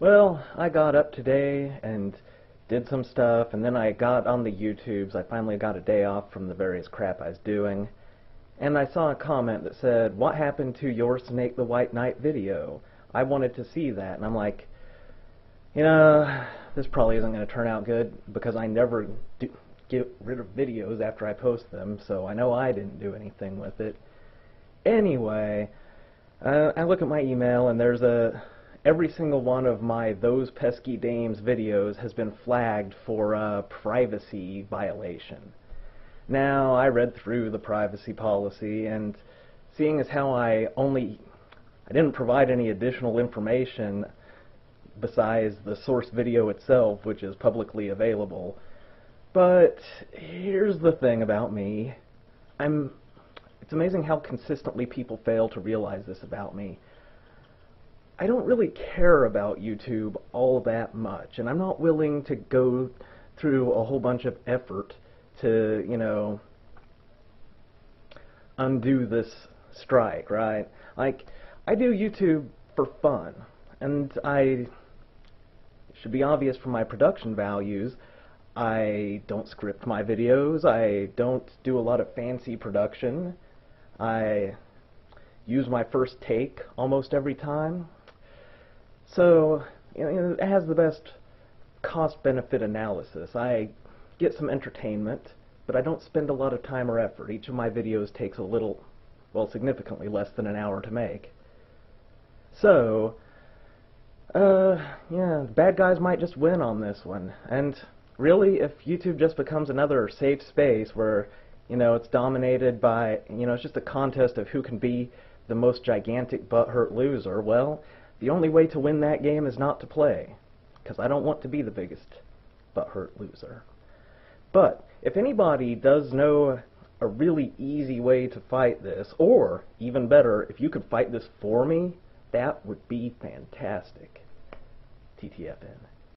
Well, I got up today and did some stuff, and then I got on the YouTubes. I finally got a day off from the various crap I was doing. And I saw a comment that said, What happened to your Snake the White Knight video? I wanted to see that. And I'm like, You know, this probably isn't going to turn out good because I never do get rid of videos after I post them, so I know I didn't do anything with it. Anyway, uh, I look at my email and there's a every single one of my Those Pesky Dames videos has been flagged for a privacy violation. Now, I read through the privacy policy, and seeing as how I only, I didn't provide any additional information besides the source video itself, which is publicly available. But here's the thing about me. I'm, it's amazing how consistently people fail to realize this about me. I don't really care about YouTube all that much, and I'm not willing to go through a whole bunch of effort to, you know, undo this strike, right? Like, I do YouTube for fun, and I should be obvious from my production values. I don't script my videos. I don't do a lot of fancy production. I use my first take almost every time. So, you know, it has the best cost-benefit analysis. I get some entertainment, but I don't spend a lot of time or effort. Each of my videos takes a little, well, significantly less than an hour to make. So, uh, yeah, bad guys might just win on this one. And really, if YouTube just becomes another safe space where, you know, it's dominated by, you know, it's just a contest of who can be the most gigantic butthurt loser, well, the only way to win that game is not to play, because I don't want to be the biggest butthurt loser. But if anybody does know a really easy way to fight this, or even better, if you could fight this for me, that would be fantastic. TTFN.